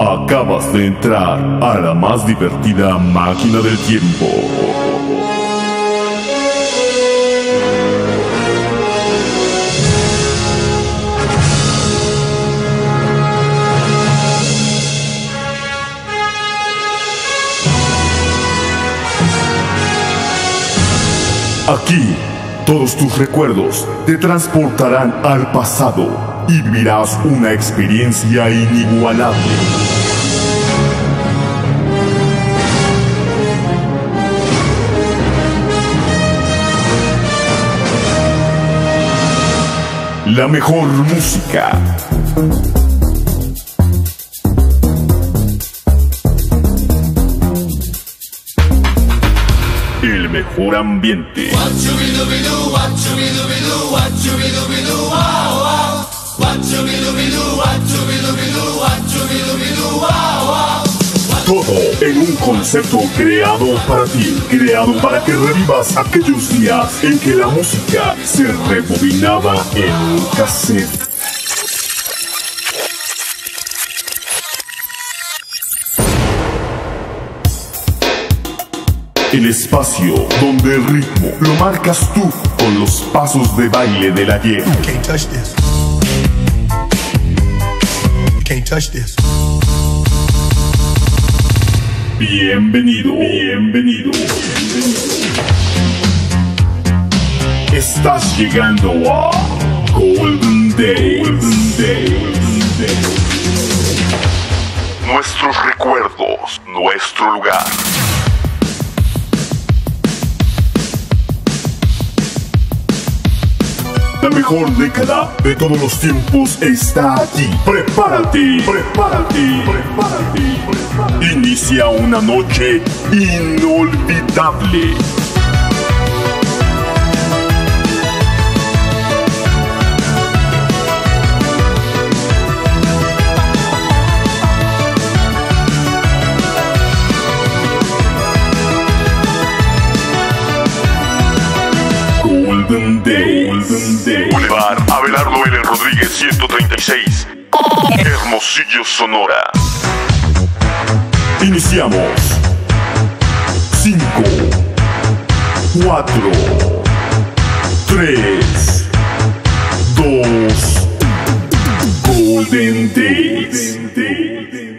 Acabas de entrar a la más divertida máquina del tiempo. Aquí, todos tus recuerdos te transportarán al pasado y vivirás una experiencia inigualable. La mejor música. El mejor ambiente. Todo en un concepto creado para ti, creado para que revivas aquellos días en que la música se rebobinaba en un cassette. El espacio donde el ritmo lo marcas tú con los pasos de baile del ayer. Can't touch this. Can't touch this. Bienvenido, bienvenido, bienvenido. Estás llegando a Golden Days. Golden Days. Nuestros recuerdos, nuestro lugar. La mejor década de todos los tiempos está aquí. Prepárate, prepárate, prepárate, prepárate. Inicia una noche inolvidable. Golden Days. Golden Days. Boulevard Abelardo L. Rodríguez 136. Hermosillo, Sonora. Iniciamos. 5, 4, 3, 2, Golden Days.